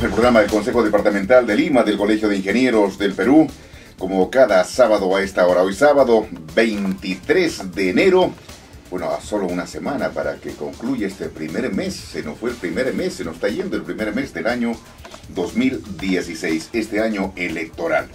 El programa del Consejo Departamental de Lima del Colegio de Ingenieros del Perú, como cada sábado a esta hora, hoy sábado 23 de enero, bueno, a solo una semana para que concluya este primer mes, se nos fue el primer mes, se nos está yendo el primer mes del año 2016, este año electoral.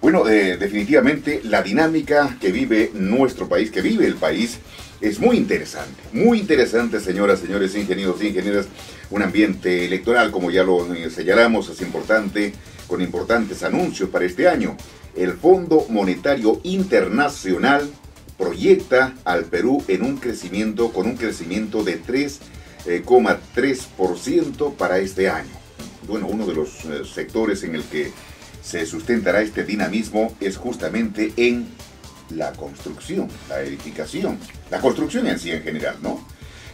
Bueno, eh, definitivamente la dinámica que vive nuestro país, que vive el país, es muy interesante. Muy interesante, señoras, señores, ingenieros ingenieras. Un ambiente electoral, como ya lo señalamos, es importante, con importantes anuncios para este año. El Fondo Monetario Internacional proyecta al Perú en un crecimiento, con un crecimiento de 3,3% para este año. Bueno, uno de los eh, sectores en el que se sustentará este dinamismo es justamente en la construcción, la edificación, la construcción en sí en general, ¿no?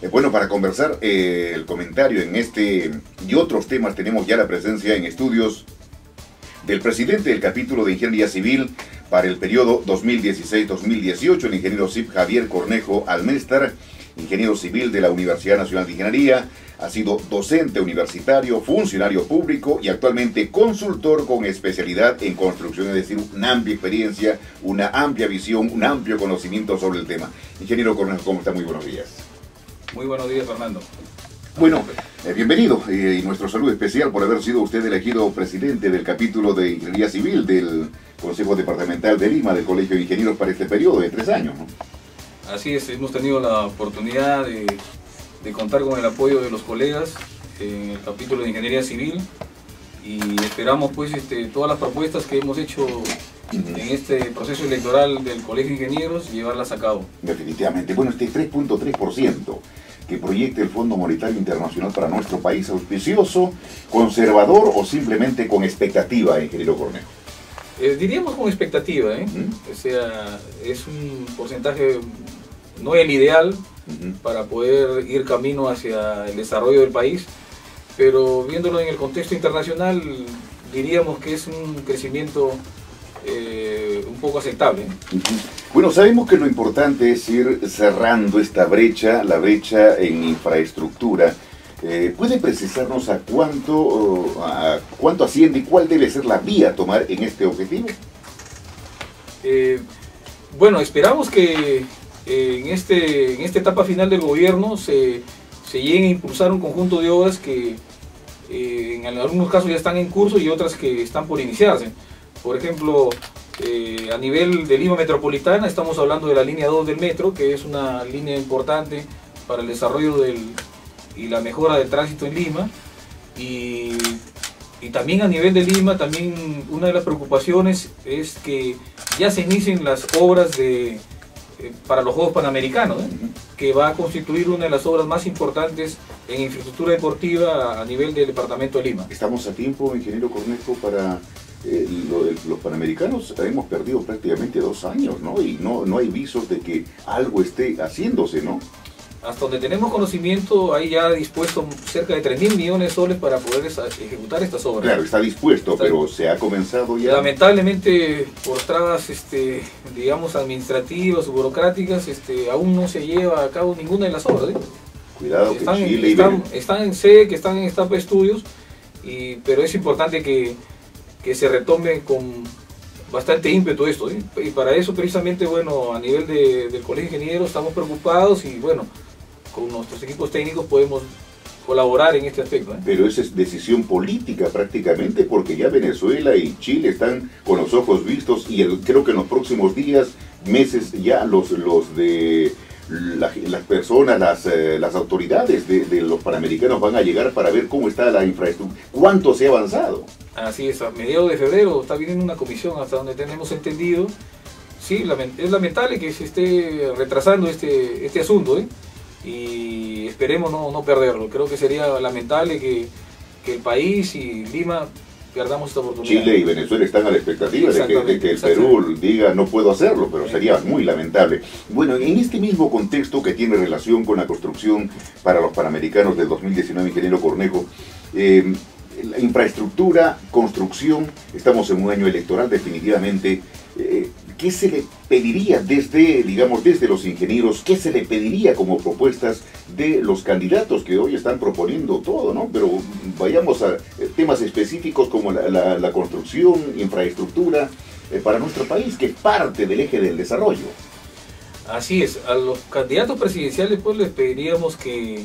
Eh, bueno, para conversar eh, el comentario en este y otros temas tenemos ya la presencia en estudios del presidente del capítulo de Ingeniería Civil para el periodo 2016-2018, el ingeniero CIP Javier Cornejo Almestar, ingeniero civil de la Universidad Nacional de Ingeniería, ha sido docente universitario, funcionario público y actualmente consultor con especialidad en construcción, es decir, una amplia experiencia, una amplia visión, un amplio conocimiento sobre el tema. Ingeniero Cornejo, ¿cómo está? Muy buenos días. Muy buenos días, Fernando. Bueno, eh, bienvenido eh, y nuestro saludo especial por haber sido usted elegido presidente del capítulo de Ingeniería Civil del Consejo Departamental de Lima del Colegio de Ingenieros para este periodo de tres años. Así es, hemos tenido la oportunidad de de contar con el apoyo de los colegas en el capítulo de Ingeniería Civil y esperamos pues este, todas las propuestas que hemos hecho en este proceso electoral del Colegio de Ingenieros llevarlas a cabo. Definitivamente. Bueno, este 3.3% que proyecte el Fondo Monetario Internacional para nuestro país, auspicioso, conservador o simplemente con expectativa, ingeniero Cornejo. Eh, diríamos con expectativa, ¿eh? o sea, es un porcentaje, no el ideal, para poder ir camino hacia el desarrollo del país, pero viéndolo en el contexto internacional diríamos que es un crecimiento eh, un poco aceptable. Bueno, sabemos que lo importante es ir cerrando esta brecha, la brecha en infraestructura. Eh, ¿Puede precisarnos a cuánto, a cuánto asciende y cuál debe ser la vía a tomar en este objetivo? Eh, bueno, esperamos que en, este, en esta etapa final del gobierno se, se lleguen a impulsar un conjunto de obras que eh, en algunos casos ya están en curso y otras que están por iniciarse. Por ejemplo, eh, a nivel de Lima Metropolitana estamos hablando de la línea 2 del metro, que es una línea importante para el desarrollo del, y la mejora del tránsito en Lima. Y, y, también a nivel de Lima, también una de las preocupaciones es que ya se inicien las obras de, eh, para los Juegos Panamericanos, ¿eh? que va a constituir una de las obras más importantes en infraestructura deportiva a nivel del departamento de Lima. Estamos a tiempo, ingeniero Cornejo, para eh, los Panamericanos. Hemos perdido prácticamente dos años, ¿no? Y no, no hay visos de que algo esté haciéndose, ¿no? Hasta donde tenemos conocimiento, hay ya dispuesto cerca de 3 mil millones de soles para poder ejecutar estas obras. Claro, está dispuesto, pero se ha comenzado ya. Lamentablemente, por trabas, este, digamos, administrativas o burocráticas, este, aún no se lleva a cabo ninguna de las obras. ¿eh? Cuidado, que están, Chile están, están en SEC, están en etapa de estudios, y, pero es importante que, que se retome con bastante ímpetu esto. ¿eh? Y para eso, precisamente, bueno, a nivel de, del Colegio de Ingenieros estamos preocupados y, bueno, con nuestros equipos técnicos podemos colaborar en este aspecto. ¿eh? Pero esa es decisión política prácticamente, porque ya Venezuela y Chile están con los ojos vistos y creo que en los próximos días, meses ya los, los de las personas, las, eh, las autoridades de, los panamericanos van a llegar para ver cómo está la infraestructura, cuánto se ha avanzado. Así es, a mediados de febrero está viniendo una comisión hasta donde tenemos entendido. Sí, es lamentable que se esté retrasando este, este asunto, ¿eh? Y esperemos no, no perderlo. Creo que sería lamentable que, que, el país y Lima perdamos esta oportunidad. Chile y Venezuela están a la expectativa de que, que, el Perú diga no puedo hacerlo, pero sería muy lamentable. Bueno, en este mismo contexto que tiene relación con la construcción para los Panamericanos del 2019, ingeniero Cornejo, eh, la infraestructura, construcción, estamos en un año electoral definitivamente. ¿Qué se le pediría desde, digamos, desde los ingenieros, qué se le pediría como propuestas de los candidatos que hoy están proponiendo todo, ¿no? Pero vayamos a eh, temas específicos como la, construcción, infraestructura, eh, para nuestro país, que es parte del eje del desarrollo. Así es, a los candidatos presidenciales pues les pediríamos que,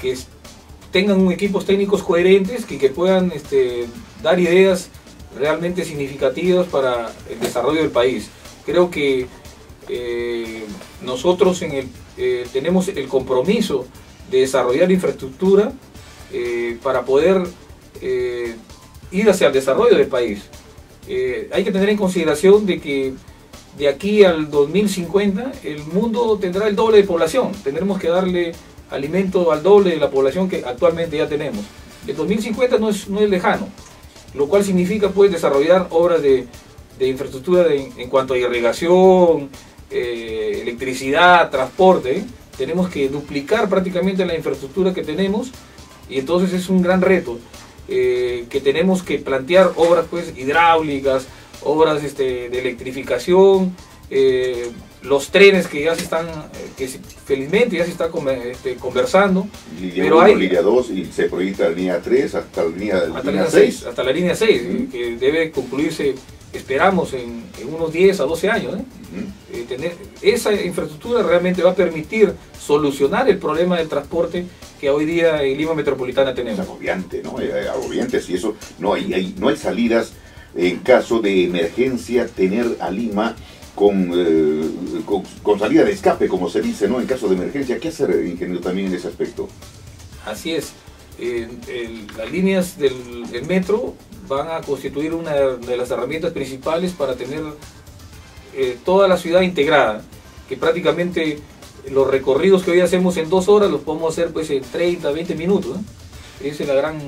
que tengan equipos técnicos coherentes, que, que puedan este, dar ideas realmente significativas para el desarrollo del país. Creo que eh, nosotros eh, tenemos el compromiso de desarrollar infraestructura eh, para poder ir hacia el desarrollo del país. hay que tener en consideración de que de aquí al 2050 el mundo tendrá el doble de población. Tendremos que darle alimento al doble de la población que actualmente ya tenemos. El 2050 no es, no es lejano lo cual significa pues desarrollar obras de, infraestructura en cuanto a irrigación, eh, electricidad, transporte. Tenemos que duplicar prácticamente la infraestructura que tenemos y entonces es un gran reto eh, que tenemos que plantear obras pues hidráulicas, obras este, de electrificación, eh, los trenes que ya se están, que felizmente ya se está este, conversando. Línea pero 1, hay, línea 2 y se proyecta la línea 3 hasta la línea, hasta línea 6. Hasta la línea 6, que debe concluirse, esperamos, en, unos 10 a 12 años. ¿eh? Eh, tener, esa infraestructura realmente va a permitir solucionar el problema del transporte que hoy día en Lima Metropolitana tenemos. Es agobiante, ¿no? agobiante, si eso, no hay, hay, no hay salidas en caso de emergencia, tener a Lima eh, con, con, salida de escape, como se dice, ¿no? En caso de emergencia, ¿qué hacer, ingeniero, también en ese aspecto? Así es. las líneas del, metro van a constituir una de las herramientas principales para tener eh, toda la ciudad integrada, que prácticamente los recorridos que hoy hacemos en dos horas los podemos hacer pues en 30, 20 minutos. Esa es la gran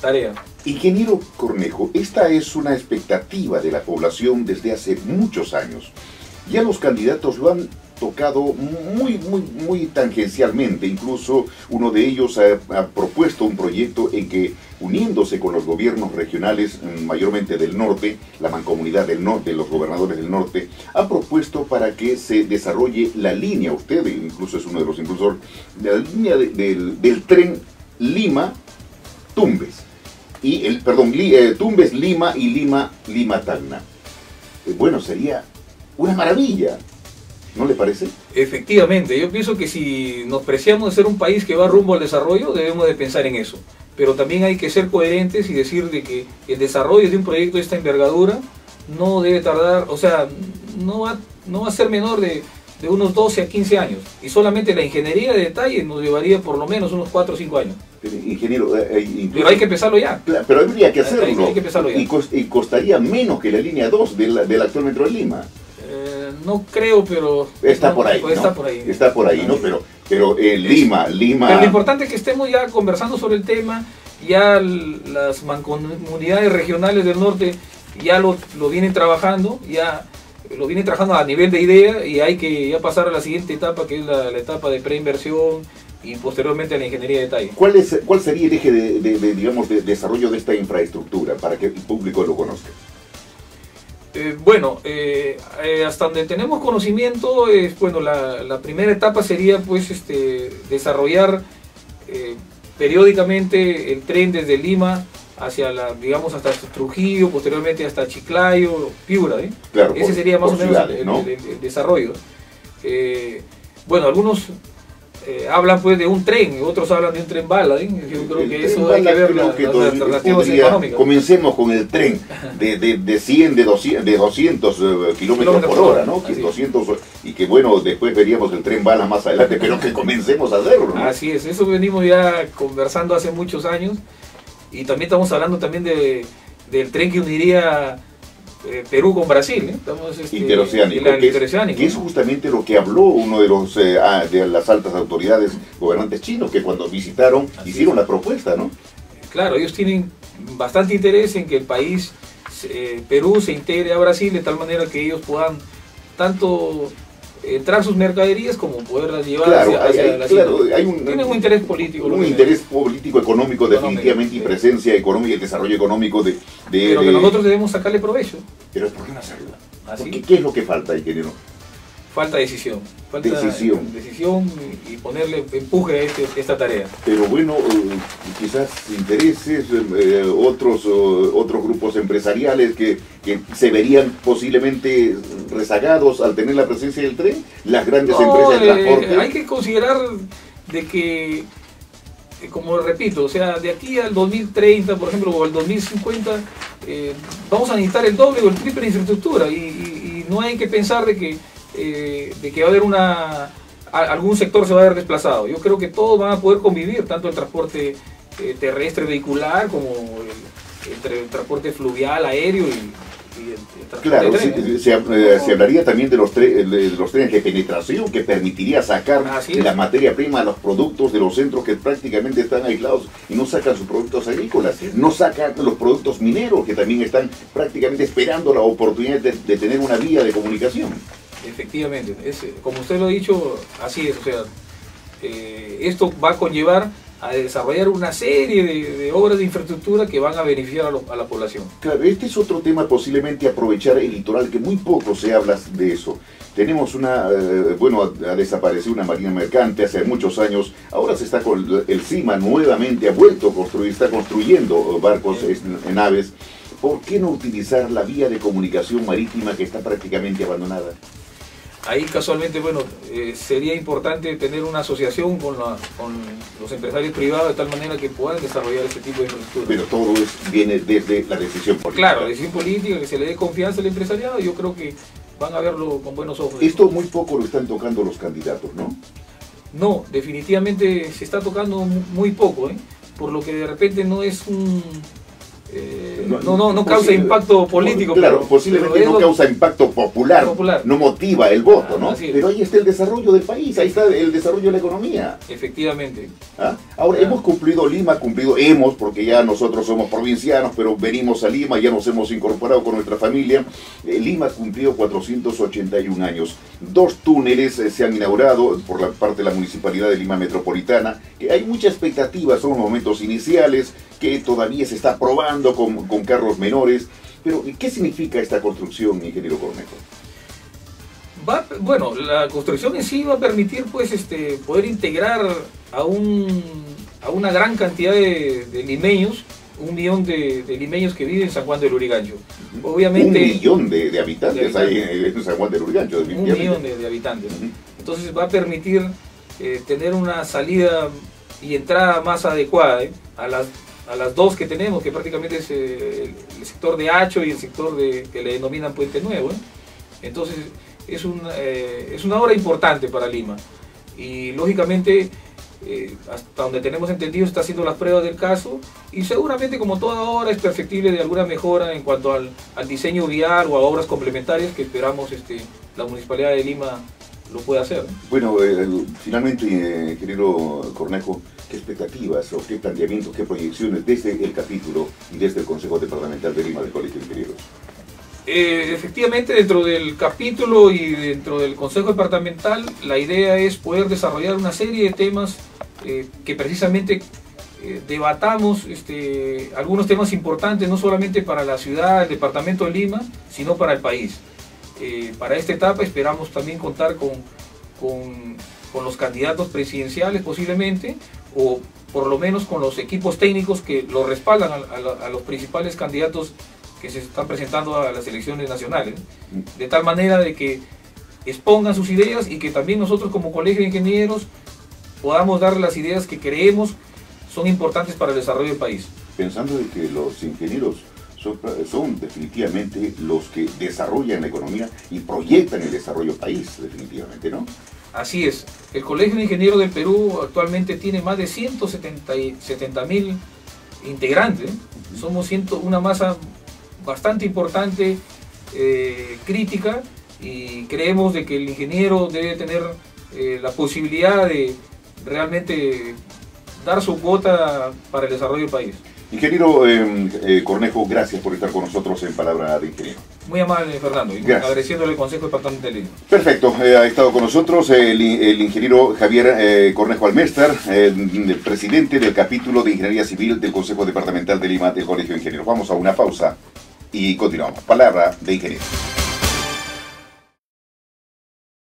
tarea. Ingeniero Cornejo, esta es una expectativa de la población desde hace muchos años. Ya los candidatos lo han tocado muy, muy, muy tangencialmente. Incluso uno de ellos ha, propuesto un proyecto en que, uniéndose con los gobiernos regionales, mm, mayormente del norte, la mancomunidad del norte, los gobernadores del norte, ha propuesto para que se desarrolle la línea, usted incluso es uno de los impulsores, la línea del, del tren Lima-Tumbes y el, perdón, eh, Tumbes Lima y Lima Lima Tacna. Eh, bueno, sería una maravilla. ¿No le parece? Efectivamente, yo pienso que si nos preciamos de ser un país que va rumbo al desarrollo, debemos de pensar en eso. Pero también hay que ser coherentes y decir de que el desarrollo de un proyecto de esta envergadura no debe tardar, o sea, no va, no va a ser menor de de unos 12 a 15 años. Y solamente la ingeniería de detalle nos llevaría por lo menos unos 4 o 5 años. Pero, ingeniero, eh, eh, pero hay que empezarlo ya. pero habría que hacerlo. Hay, que empezarlo ya. Y, costaría menos que la línea 2 del, actual metro de Lima. Eh, no creo, pero... Está por ahí. Está por ahí. Está por ahí, ¿no? Pero, pero Lima, Lima... Pero lo importante es que estemos ya conversando sobre el tema, ya las mancomunidades regionales del norte ya lo, lo vienen trabajando, ya lo viene trabajando a nivel de idea y hay que ya pasar a la siguiente etapa, que es la, etapa de preinversión y posteriormente a la ingeniería de detalle. ¿Cuál, es, cuál sería el eje de, digamos, de desarrollo de esta infraestructura para que el público lo conozca? Eh, bueno, eh, eh, hasta donde tenemos conocimiento, es, bueno, la, la, primera etapa sería pues este, desarrollar periódicamente el tren desde Lima hacia la, digamos, hasta Trujillo, posteriormente hasta Chiclayo, Piura, ¿eh? Ese sería más o menos el, desarrollo. Eh, bueno, algunos eh, hablan pues de un tren, otros hablan de un tren bala, ¿eh? yo creo que eso hay que ver las, alternativas económicas. Comencemos con el tren de, de, de 100, de 200, de 200 kilómetros por hora, ¿no? Que 200, y que bueno, después veríamos el tren bala más adelante, pero que comencemos a hacerlo. Así es, eso venimos ya conversando hace muchos años y también estamos hablando también de, del tren que uniría eh, Perú con Brasil, ¿eh? Estamos, este, interoceánico, que, es, justamente lo que habló uno de los eh, ah, de las altas autoridades gobernantes chinos que cuando visitaron hicieron la propuesta, ¿no? Claro, ellos tienen bastante interés en que el país eh, Perú se integre a Brasil de tal manera que ellos puedan tanto entrar sus mercaderías como poderlas llevar hacia, hacia claro, hay un, Tienen un interés político. Un interés político, económico, definitivamente, y presencia económica y desarrollo económico de, Pero que nosotros debemos sacarle provecho. Pero ¿por qué no hacerlo? Porque, ¿Qué es lo que falta, ingeniero? Falta decisión. Falta decisión. decisión y ponerle empuje a este, esta tarea. Pero bueno, eh, quizás intereses, eh, otros, otros grupos empresariales que, se verían posiblemente rezagados al tener la presencia del tren, las grandes empresas de eh, transporte. hay que considerar de que como repito, o sea, de aquí al 2030, por ejemplo, o al 2050, vamos a necesitar el doble o el triple de infraestructura y, no hay que pensar de que eh, de que va a haber una algún sector se va a ver desplazado. Yo creo que todos van a poder convivir, tanto el transporte eh, terrestre vehicular como el, transporte fluvial, aéreo y, Claro, se, hablaría también de los, de los trenes de penetración que permitiría sacar la materia prima, los productos de los centros que prácticamente están aislados y no sacan sus productos agrícolas, no sacan los productos mineros que también están prácticamente esperando la oportunidad de tener una vía de comunicación. Efectivamente, es, como usted lo ha dicho, así es, o sea, eh, esto va a conllevar a desarrollar una serie de, obras de infraestructura que van a beneficiar a, la población. Claro, este es otro tema, posiblemente aprovechar el litoral, que muy poco se habla de eso. Tenemos una, eh, bueno, ha, desaparecido una marina mercante hace muchos años, ahora se está con el CIMA nuevamente ha vuelto a construir, está construyendo barcos, en naves. ¿Por qué no utilizar la vía de comunicación marítima que está prácticamente abandonada? Ahí casualmente, bueno, eh, sería importante tener una asociación con, los empresarios privados de tal manera que puedan desarrollar este tipo de infraestructura. Pero todo viene desde la decisión política. Claro, la decisión política, que se le dé confianza al empresariado, yo creo que van a verlo con buenos ojos. Esto muy poco lo están tocando los candidatos, ¿no? No, definitivamente se está tocando muy poco, ¿eh? por lo que de repente no es un eh, no, no, no causa impacto político. Claro, posiblemente no causa impacto popular, no motiva el voto, ah, ¿no? Pero ahí está el desarrollo del país, ahí está el desarrollo de la economía. Efectivamente. ¿Ah? Ahora, hemos cumplido Lima, cumplido, hemos, porque ya nosotros somos provincianos, pero venimos a Lima, ya nos hemos incorporado con nuestra familia. Eh, Lima cumplió 481 años. Dos túneles eh, se han inaugurado por la parte de la Municipalidad de Lima Metropolitana, hay mucha expectativa, son los momentos iniciales, que todavía se está probando con, con carros menores. Pero, ¿qué significa esta construcción, ingeniero Cornejo? Va, bueno, la construcción en sí va a permitir pues este poder integrar a un a una gran cantidad de, limeños, un millón de, limeños que viven en San Juan del Urigancho. Obviamente, un millón de, habitantes, hay en San Juan del Urigancho. Un millón de, habitantes. Entonces va a permitir eh, tener una salida y entrada más adecuada ¿eh? a las a las dos que tenemos, que prácticamente es eh, el, sector de Hacho y el sector de, que le denominan Puente Nuevo. ¿eh? Entonces es, un, eh, es una obra importante para Lima y lógicamente hasta donde tenemos entendido está haciendo las pruebas del caso y seguramente como toda obra es perfectible de alguna mejora en cuanto al, diseño vial o a obras complementarias que esperamos este, la Municipalidad de Lima lo pueda hacer. Bueno, finalmente, querido Cornejo, ¿Qué expectativas o qué planteamientos, qué proyecciones desde el capítulo y desde el Consejo Departamental de Lima del Colegio de Ingenieros? Eh, efectivamente, dentro del capítulo y dentro del Consejo Departamental, la idea es poder desarrollar una serie de temas eh, que precisamente eh, debatamos este, algunos temas importantes, no solamente para la ciudad, el departamento de Lima, sino para el país. Para esta etapa esperamos también contar con, con, con los candidatos presidenciales posiblemente, o por lo menos con los equipos técnicos que lo respaldan a, los principales candidatos que se están presentando a las elecciones nacionales, de tal manera de que expongan sus ideas y que también nosotros como colegio de ingenieros podamos dar las ideas que creemos son importantes para el desarrollo del país. Pensando de que los ingenieros son, son, definitivamente los que desarrollan la economía y proyectan el desarrollo del país, definitivamente, ¿no? Así es. El Colegio de Ingenieros del Perú actualmente tiene más de 170 mil integrantes. Somos una masa bastante importante, eh, crítica, y creemos de que el ingeniero debe tener eh, la posibilidad de realmente dar su cuota para el desarrollo del país. Ingeniero em, eh, Cornejo, gracias por estar con nosotros en Palabra de Ingeniero. Muy amable, Fernando, y agradeciéndole el Consejo Departamental de Lima. Perfecto, eh, ha estado con nosotros el, ingeniero Javier eh, Cornejo Almestar, el, presidente del capítulo de Ingeniería Civil del Consejo Departamental de Lima del Colegio de Ingenieros. Vamos a una pausa y continuamos. Palabra de Ingeniero.